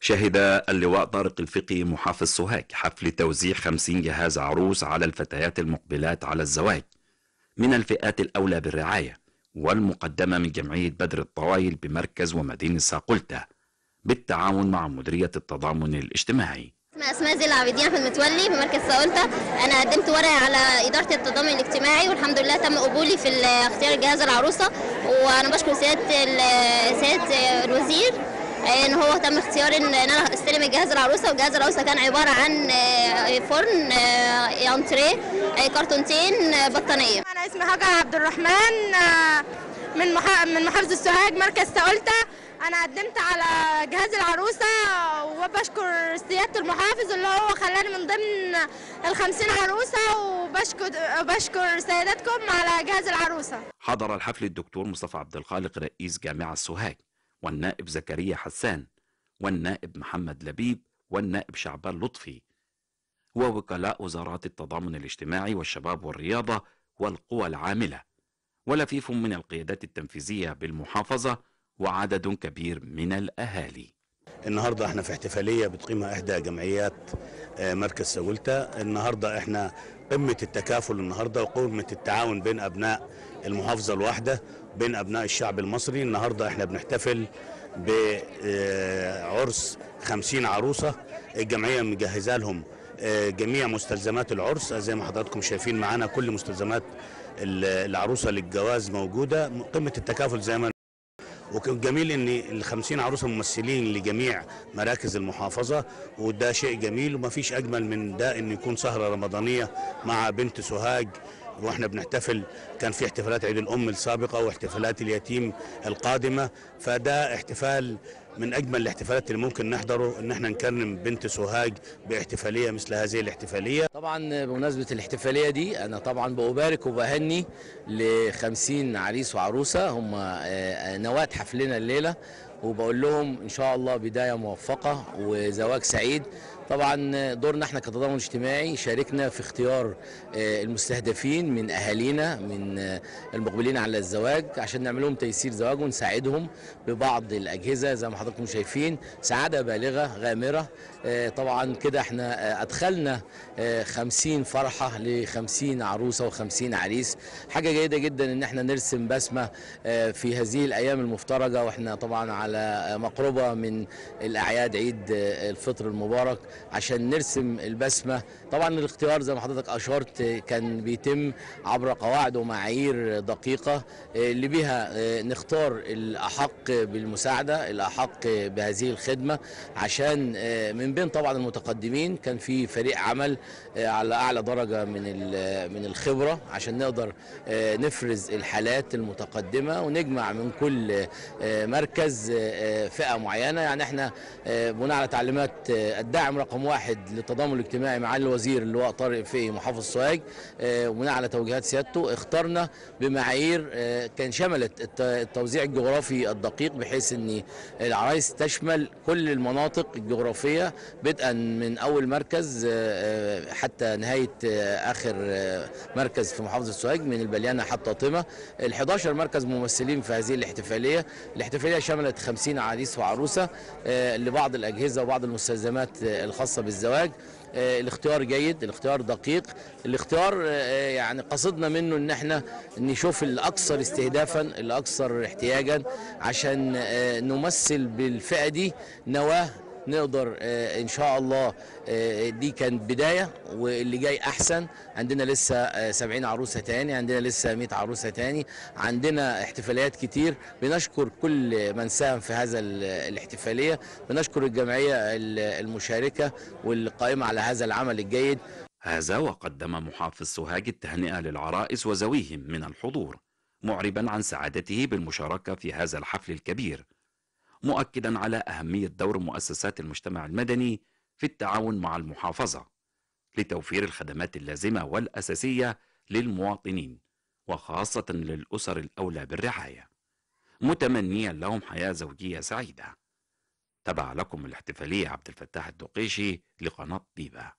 شهد اللواء طارق الفقي محافظ سوهاج حفل توزيع خمسين جهاز عروس على الفتيات المقبلات على الزواج من الفئات الأولى بالرعاية والمقدمة من جمعية بدر الطوايل بمركز ومدينة ساقلتة بالتعاون مع مديرية التضامن الاجتماعي. اسمي أسماء زي العابدين أحمد متولي بمركز ساولتا أنا قدمت ورقة على إدارة التضامن الاجتماعي والحمد لله تم قبولي في اختيار جهاز العروسة وأنا بشكر سيادة سيادة الوزير إن هو تم اختياري إن أنا أستلم الجهاز العروسة وجهاز العروسة كان عبارة عن آه، فرن آه، انتريه آه، كرتونتين آه، بطانية. أنا اسمي هاجر عبد الرحمن آه، من محا... من محافظة السوهاج مركز ساولتا أنا قدمت على جهاز العروسة وبشكر سيادة المحافظ اللي هو خلاني من ضمن الخمسين عروسة وبشكر بشكر سيادتكم على جهاز العروسة. حضر الحفل الدكتور مصطفى عبد الخالق رئيس جامعة سوهاج. والنائب زكريا حسان والنائب محمد لبيب والنائب شعبان لطفي. ووكلاء وزارات التضامن الاجتماعي والشباب والرياضة والقوى العاملة. ولفيف من القيادات التنفيذية بالمحافظة وعدد كبير من الأهالي. النهارده إحنا في احتفالية بتقيمها إحدى جمعيات آه، مركز ساولتا النهارده إحنا قمة التكافل النهارده وقمة التعاون بين أبناء المحافظة الواحدة بين أبناء الشعب المصري. النهارده إحنا بنحتفل بعرس 50 عروسة. الجمعية مجهزة لهم آه، جميع مستلزمات العرس. زي ما حضراتكم شايفين معانا كل مستلزمات ال- العروسة للجواز موجودة. قمة التكافل زي ما وكان جميل إن ال 50 عروسة ممثلين لجميع مراكز المحافظة وده شيء جميل وما فيش أجمل من ده إن يكون سهرة رمضانية مع بنت سوهاج. وإحنا بنحتفل كان في احتفالات عيد الأم السابقة واحتفالات اليتيم القادمة. فده احتفال من أجمل الاحتفالات اللي ممكن نحضره إن إحنا نكرم بنت سوهاج باحتفالية مثل هذه الاحتفالية. طبعا بمناسبة الاحتفالية دي أنا طبعا بأبارك وبهني ل 50 عريس وعروسة هم آه، نواة حفلنا الليلة وبقول لهم إن شاء الله بداية موفقة وزواج سعيد. طبعا دورنا إحنا كتضامن اجتماعي شاركنا في اختيار آه، المستهدفين من أهالينا من آه، المقبلين على الزواج عشان نعمل لهم تيسير زواج ونساعدهم ببعض الأجهزة زي ما حضراتكم شايفين سعادة بالغة غامرة. آه، طبعا كده إحنا أدخلنا آه، 50 فرحة ل 50 عروسة و50 عريس. حاجة جيدة جدا إن إحنا نرسم بسمة في هذه الأيام المفترجة وإحنا طبعا على مقربة من الأعياد عيد الفطر المبارك. عشان نرسم البسمة. طبعا الاختيار زي ما حضرتك أشرت كان بيتم عبر قواعد ومعايير دقيقة. آه، اللي بيها آه، نختار الأحق بالمساعدة الأحق بهذه الخدمة عشان آه، من بين طبعا المتقدمين كان في فريق عمل على أعلى درجة من من الخبرة عشان نقدر نفرز الحالات المتقدمة ونجمع من كل مركز فئة معينة. يعني إحنا بناء على تعليمات الداعم رقم واحد للتضامن الاجتماعي معالي الوزير اللواء طارق فقي محافظ سوهاج آه، وبناء على توجيهات سيادته اخترنا بمعايير آه، كان شملت الت- التوزيع الجغرافي الدقيق بحيث إن العرايس تشمل كل المناطق الجغرافية بدءا من أول مركز آه، حتى نهاية آخر مركز في محافظة سوهاج من البليانة حتى طمة. ال 11 مركز ممثلين في هذه الاحتفالية. الاحتفالية شملت 50 عريس وعروسة لبعض الأجهزة وبعض المستلزمات آه، الخاصه بالزواج آه، الاختيار جيد الاختيار دقيق. الاختيار آه، يعني قصدنا منه إن إحنا نشوف الأكثر استهدافا الأكثر احتياجا عشان آه، نمثل بالفئة دي نواة نقدر آه، إن شاء الله آه، دي كانت بداية واللي جاي أحسن. عندنا لسه آه، 70 عروسة تاني عندنا لسه 100 عروسة تاني. عندنا احتفاليات كتير. بنشكر كل من ساهم في هذا ال- الاحتفالية. بنشكر الجمعية ال- المشاركة والقائمة على هذا العمل الجيد. هذا وقدم محافظ سوهاج التهنئة للعرائس وذويهم من الحضور معربا عن سعادته بالمشاركة في هذا الحفل الكبير. مؤكدا على أهمية دور مؤسسات المجتمع المدني في التعاون مع المحافظة لتوفير الخدمات اللازمة والأساسية للمواطنين وخاصة للأسر الأولى بالرعاية. متمنيا لهم حياة زوجية سعيدة. تبع لكم الاحتفالية عبد الفتاح الدقيشي لقناة ديبا